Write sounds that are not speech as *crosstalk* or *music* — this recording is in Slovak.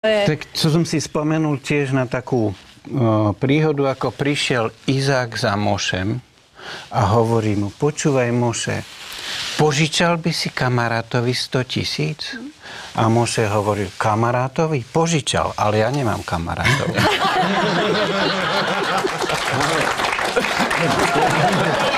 Tak čo som si spomenul tiež na takú uh, príhodu, ako prišiel Izák za Mošem a hovorí mu, počúvaj Moše, požičal by si kamarátovi 100 tisíc? A Moše hovorí, kamarátovi? Požičal, ale ja nemám kamarátov. *laughs*